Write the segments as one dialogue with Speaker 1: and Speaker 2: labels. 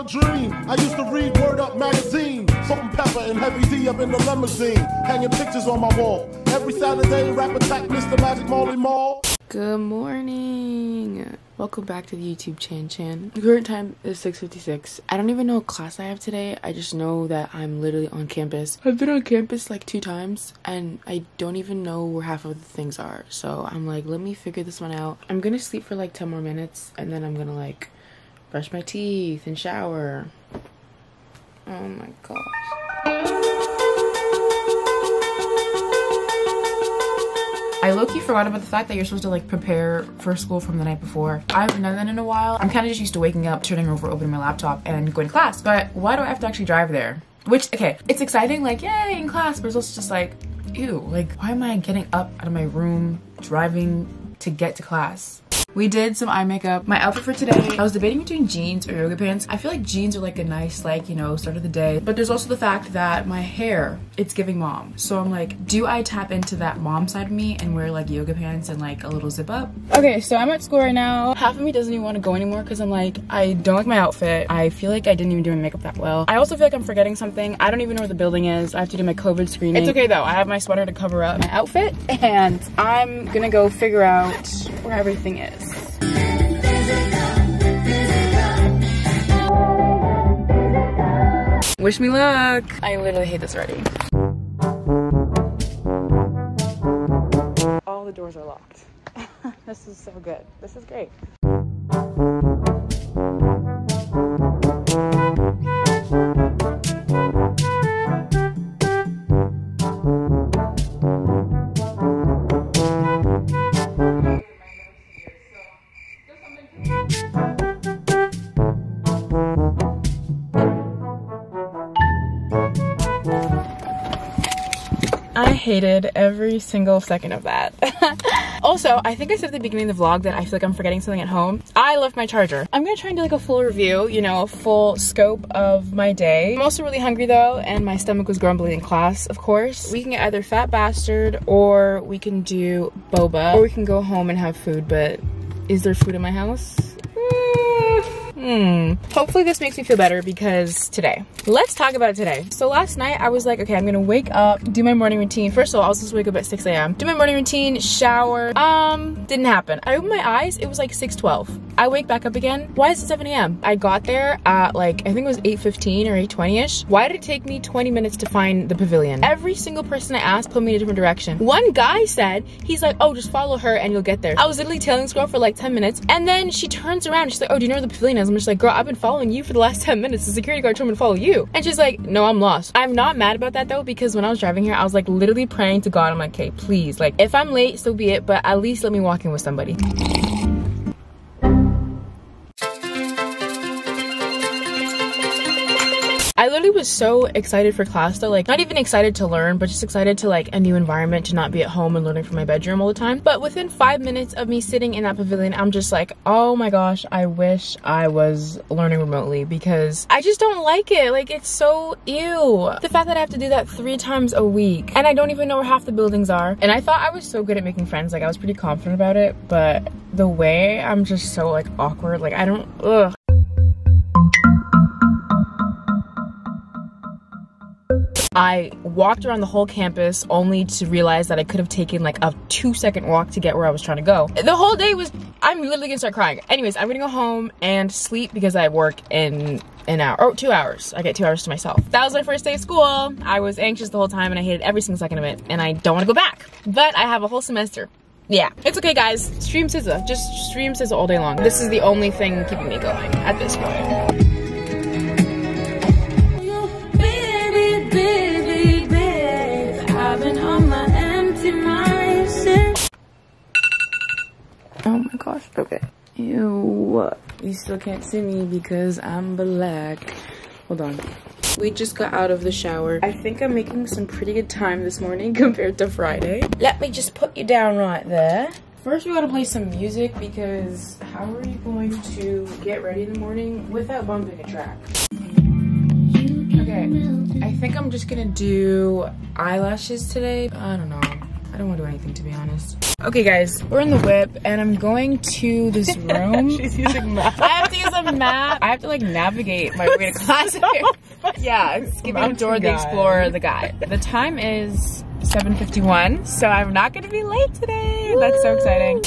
Speaker 1: a dream. I used to read Word Up magazine. Salt and pepper and heavy D up in the limousine. Hanging pictures on my wall. Every Saturday, rap attack Mr. Magic Molly Mall.
Speaker 2: Good morning. Welcome back to the YouTube Chan Chan. The current time is 6.56. I don't even know what class I have today. I just know that I'm literally on campus. I've been on campus like two times and I don't even know where half of the things are. So I'm like, let me figure this one out. I'm gonna sleep for like 10 more minutes and then I'm gonna like brush my teeth and shower. Oh my gosh. I low-key forgot about the fact that you're supposed to like prepare for school from the night before. I haven't done that in a while. I'm kind of just used to waking up, turning over, opening my laptop, and going to class. But why do I have to actually drive there? Which, okay, it's exciting, like, yay, in class, but it's also just like, ew, like, why am I getting up out of my room, driving to get to class? We did some eye makeup. My outfit for today, I was debating between jeans or yoga pants. I feel like jeans are like a nice, like, you know, start of the day. But there's also the fact that my hair, it's giving mom. So I'm like, do I tap into that mom side of me and wear like yoga pants and like a little zip up? Okay, so I'm at school right now. Half of me doesn't even want to go anymore because I'm like, I don't like my outfit. I feel like I didn't even do my makeup that well. I also feel like I'm forgetting something. I don't even know where the building is. I have to do my COVID screening. It's okay though. I have my sweater to cover up my outfit and I'm gonna go figure out where everything is. Wish me luck. I literally hate this already. All the doors are locked. this is so good. This is great. Hated every single second of that. also, I think I said at the beginning of the vlog that I feel like I'm forgetting something at home. I left my charger. I'm gonna try and do like a full review, you know, a full scope of my day. I'm also really hungry though, and my stomach was grumbling in class, of course. We can get either Fat Bastard, or we can do boba, or we can go home and have food, but is there food in my house? Hopefully this makes me feel better because today. Let's talk about today. So last night I was like, okay, I'm gonna wake up, do my morning routine. First of all, I was supposed to wake up at 6 a.m. Do my morning routine, shower. Um, didn't happen. I opened my eyes, it was like 6.12. I wake back up again. Why is it 7 a.m.? I got there at like, I think it was 8.15 or 8.20ish. Why did it take me 20 minutes to find the pavilion? Every single person I asked put me in a different direction. One guy said, he's like, oh, just follow her and you'll get there. I was literally telling this girl for like 10 minutes and then she turns around she's like, oh, do you know where the pavilion is? I'm just like, girl, I've been following you for the last 10 minutes. The security guard told me to follow you. And she's like, no, I'm lost. I'm not mad about that though, because when I was driving here, I was like literally praying to God. I'm like, okay, please, like if I'm late, so be it, but at least let me walk in with somebody. I literally was so excited for class though, like not even excited to learn, but just excited to like a new environment to not be at home and learning from my bedroom all the time. But within five minutes of me sitting in that pavilion, I'm just like, oh my gosh, I wish I was learning remotely because I just don't like it. Like it's so ew. The fact that I have to do that three times a week and I don't even know where half the buildings are. And I thought I was so good at making friends. Like I was pretty confident about it, but the way I'm just so like awkward, like I don't, ugh. I walked around the whole campus only to realize that I could have taken like a two second walk to get where I was trying to go. The whole day was, I'm literally gonna start crying. Anyways, I'm gonna go home and sleep because I work in an hour, or two hours. I get two hours to myself. That was my first day of school. I was anxious the whole time and I hated every single second of it and I don't wanna go back. But I have a whole semester. Yeah, it's okay guys. Stream SZA, just stream SZA all day long. This is the only thing keeping me going at this point. Okay. Ew. You still can't see me because I'm black. Hold on. We just got out of the shower. I think I'm making some pretty good time this morning compared to Friday. Let me just put you down right there. First, we gotta play some music because how are you going to get ready in the morning without bumping a track? Okay, I think I'm just gonna do eyelashes today. I don't know. I don't want to do anything to be honest. Okay guys, we're in the whip and I'm going to this room.
Speaker 3: She's using math.
Speaker 2: I have to use a map. I have to like navigate my way to class. yeah, it's giving Dora the Explorer the guide. The time is 7.51, so I'm not gonna be late today. That's so exciting.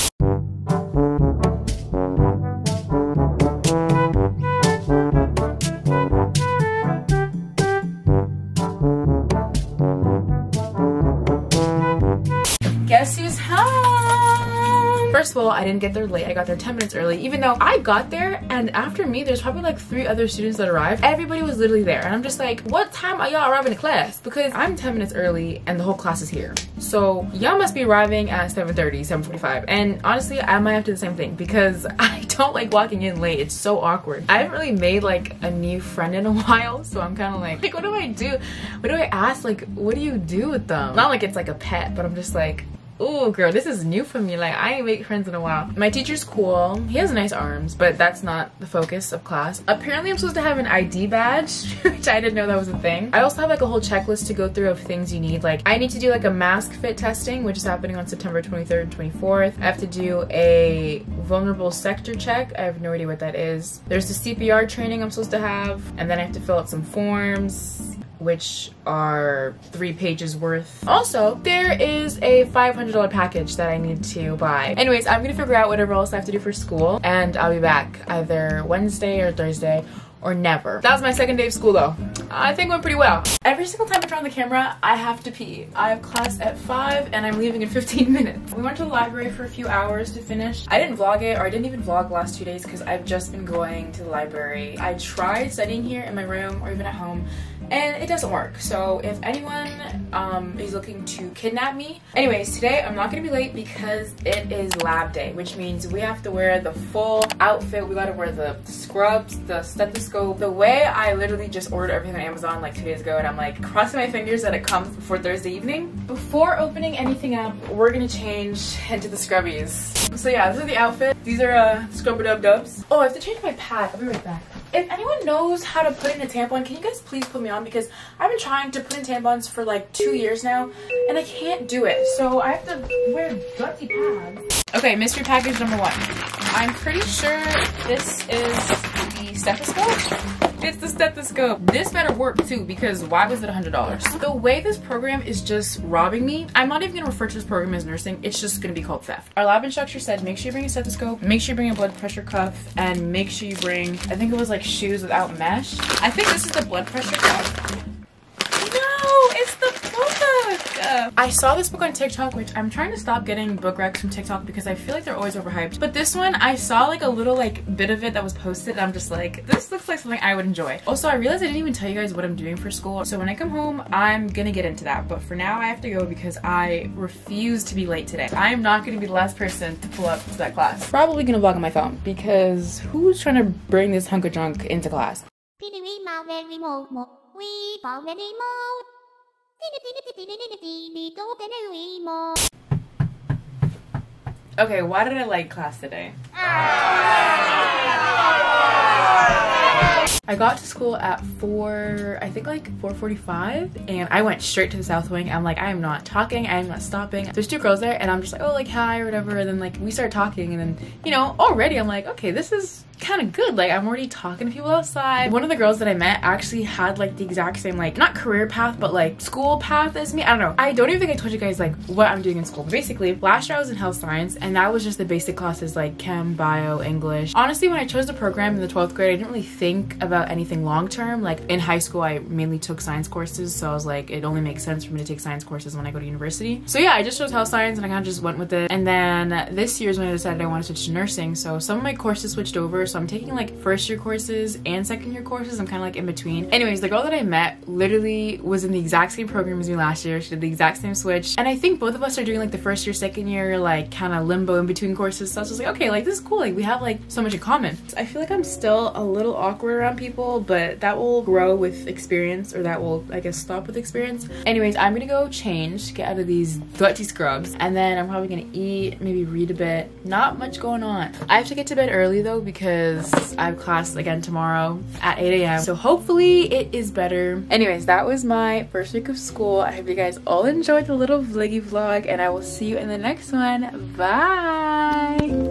Speaker 2: All, I didn't get there late. I got there 10 minutes early, even though I got there and after me, there's probably like three other students that arrived. Everybody was literally there. And I'm just like, what time are y'all arriving to class? Because I'm 10 minutes early and the whole class is here. So y'all must be arriving at 7.30, 7.45. And honestly, I might have to do the same thing because I don't like walking in late. It's so awkward. I haven't really made like a new friend in a while. So I'm kind of like, like, what do I do? What do I ask? Like, what do you do with them? Not like it's like a pet, but I'm just like, oh girl this is new for me. Like i ain't make friends in a while. My teacher's cool. He has nice arms but that's not the focus of class. Apparently i'm supposed to have an id badge which i didn't know that was a thing. I also have like a whole checklist to go through of things you need. Like i need to do like a mask fit testing which is happening on september 23rd and 24th i have to do a vulnerable sector check. I have no idea what that is. There's the cpr training i'm supposed to have and then i have to fill out some forms which are three pages worth. Also, there is a $500 package that I need to buy. Anyways, I'm gonna figure out whatever else I have to do for school and I'll be back either Wednesday or Thursday or never. That was my second day of school though. I think went pretty well. Every single time I turn on the camera, I have to pee. I have class at 5 and I'm leaving in 15 minutes. We went to the library for a few hours to finish. I didn't vlog it or I didn't even vlog last two days because I've just been going to the library. I tried studying here in my room or even at home and it doesn't work. So if anyone um, is looking to kidnap me, anyways, today I'm not gonna be late because it is lab day, which means we have to wear the full outfit. We gotta wear the scrubs, the stethoscope. The way I literally just ordered everything on Amazon like two days ago and I'm like crossing my fingers that it comes before Thursday evening. Before opening anything up, we're gonna change into the scrubbies. So yeah, this is the outfit. These are uh, scrubber dub dubs. Oh, I have to change my pad. I'll be right back. If anyone knows how to put in a tampon, can you guys please put me on? Because I've been trying to put in tampons for like two years now, and I can't do it. So I have to wear gutsy pads. Okay, mystery package number one. I'm pretty sure this is the stethoscope. It's the stethoscope. This better work too because why was it $100? The way this program is just robbing me, I'm not even gonna refer to this program as nursing. It's just gonna be called theft. Our lab instructor said make sure you bring a stethoscope, make sure you bring a blood pressure cuff, and make sure you bring, I think it was like shoes without mesh. I think this is the blood pressure cuff. No, it's the book. Uh, I saw this book on TikTok, which I'm trying to stop getting book recs from TikTok because I feel like they're always overhyped. But this one, I saw like a little like bit of it that was posted. And I'm just like, this looks like something I would enjoy. Also, I realized I didn't even tell you guys what I'm doing for school. So when I come home, I'm gonna get into that. But for now, I have to go because I refuse to be late today. I am not gonna be the last person to pull up to that class. Probably gonna vlog on my phone because who's trying to bring this hunk of junk into class? Okay, why did I like class today? I got to school at 4, I think like 4.45 and I went straight to the South Wing. I'm like, I am not talking, I am not stopping. There's two girls there and I'm just like, oh like hi or whatever and then like we start talking and then, you know, already I'm like, okay, this is kind of good. Like I'm already talking to people outside. One of the girls that I met actually had like the exact same like not career path but like school path as me. I don't know. I don't even think I told you guys like what I'm doing in school. But basically, last year I was in health science and that was just the basic classes like chem, bio, English. Honestly, when I chose the program in the 12th grade, I didn't really think about anything long term. Like in high school, I mainly took science courses, so I was like, it only makes sense for me to take science courses when I go to university. So yeah, I just chose health science and I kind of just went with it. And then this year is when I decided I want to switch to nursing. So some of my courses switched over. I'm taking like first year courses and second year courses. I'm kind of like in between. Anyways, the girl that I met literally was in the exact same program as me last year. She did the exact same switch. And I think both of us are doing like the first year, second year, like kind of limbo in between courses. So I was just like, okay, like this is cool. Like we have like so much in common. I feel like I'm still a little awkward around people, but that will grow with experience or that will, I guess, stop with experience. Anyways, I'm gonna go change, get out of these dirty scrubs, and then I'm probably gonna eat, maybe read a bit. Not much going on. I have to get to bed early though because I have class again tomorrow at 8 a.m. So hopefully it is better. Anyways, that was my first week of school. I hope you guys all enjoyed the little vloggy vlog and I will see you in the next one. Bye!